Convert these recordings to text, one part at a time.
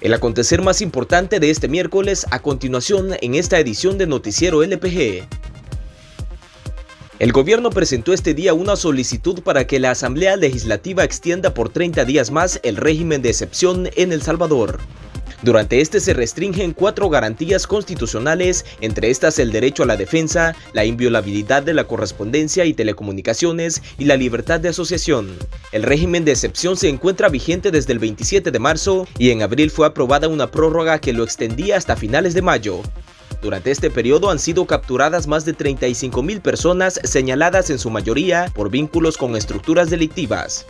El acontecer más importante de este miércoles a continuación en esta edición de Noticiero LPG. El gobierno presentó este día una solicitud para que la Asamblea Legislativa extienda por 30 días más el régimen de excepción en El Salvador. Durante este se restringen cuatro garantías constitucionales, entre estas el derecho a la defensa, la inviolabilidad de la correspondencia y telecomunicaciones y la libertad de asociación. El régimen de excepción se encuentra vigente desde el 27 de marzo y en abril fue aprobada una prórroga que lo extendía hasta finales de mayo. Durante este periodo han sido capturadas más de 35 mil personas señaladas en su mayoría por vínculos con estructuras delictivas.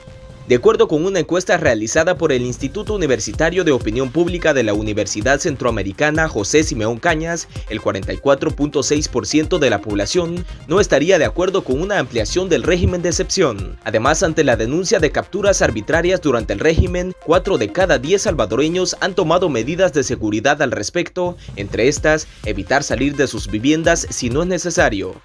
De acuerdo con una encuesta realizada por el Instituto Universitario de Opinión Pública de la Universidad Centroamericana José Simeón Cañas, el 44.6% de la población no estaría de acuerdo con una ampliación del régimen de excepción. Además, ante la denuncia de capturas arbitrarias durante el régimen, 4 de cada 10 salvadoreños han tomado medidas de seguridad al respecto, entre estas, evitar salir de sus viviendas si no es necesario.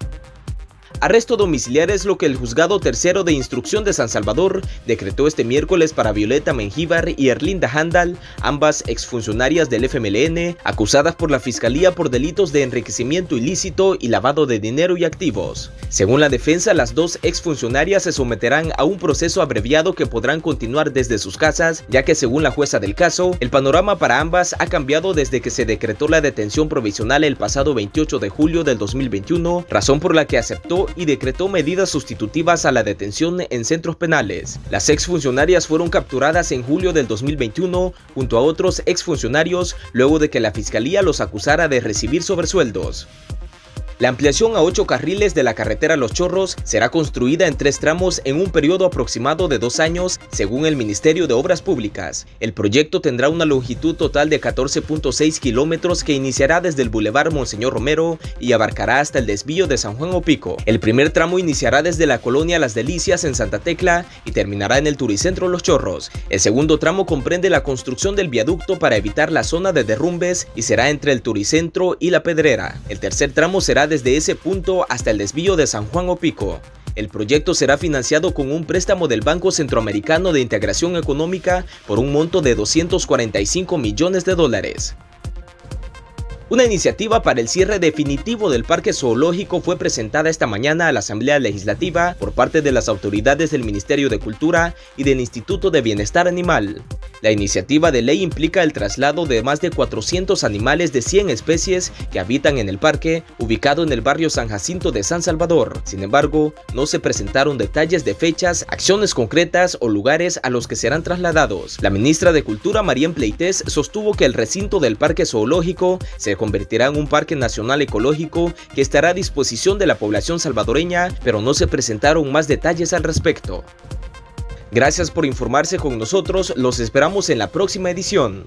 Arresto domiciliario es lo que el Juzgado Tercero de Instrucción de San Salvador decretó este miércoles para Violeta Mengíbar y Erlinda Handal, ambas exfuncionarias del FMLN, acusadas por la Fiscalía por delitos de enriquecimiento ilícito y lavado de dinero y activos. Según la defensa, las dos exfuncionarias se someterán a un proceso abreviado que podrán continuar desde sus casas, ya que según la jueza del caso, el panorama para ambas ha cambiado desde que se decretó la detención provisional el pasado 28 de julio del 2021, razón por la que aceptó y decretó medidas sustitutivas a la detención en centros penales. Las exfuncionarias fueron capturadas en julio del 2021 junto a otros exfuncionarios luego de que la fiscalía los acusara de recibir sobresueldos. La ampliación a 8 carriles de la carretera Los Chorros será construida en tres tramos en un periodo aproximado de dos años, según el Ministerio de Obras Públicas. El proyecto tendrá una longitud total de 14.6 kilómetros que iniciará desde el Boulevard Monseñor Romero y abarcará hasta el desvío de San Juan Opico. El primer tramo iniciará desde la colonia Las Delicias en Santa Tecla y terminará en el Turicentro Los Chorros. El segundo tramo comprende la construcción del viaducto para evitar la zona de derrumbes y será entre el Turicentro y la Pedrera. El tercer tramo será desde ese punto hasta el desvío de San Juan Opico. El proyecto será financiado con un préstamo del Banco Centroamericano de Integración Económica por un monto de 245 millones de dólares. Una iniciativa para el cierre definitivo del parque zoológico fue presentada esta mañana a la Asamblea Legislativa por parte de las autoridades del Ministerio de Cultura y del Instituto de Bienestar Animal. La iniciativa de ley implica el traslado de más de 400 animales de 100 especies que habitan en el parque, ubicado en el barrio San Jacinto de San Salvador. Sin embargo, no se presentaron detalles de fechas, acciones concretas o lugares a los que serán trasladados. La ministra de Cultura, María Pleites, sostuvo que el recinto del parque zoológico se convertirá en un parque nacional ecológico que estará a disposición de la población salvadoreña, pero no se presentaron más detalles al respecto. Gracias por informarse con nosotros, los esperamos en la próxima edición.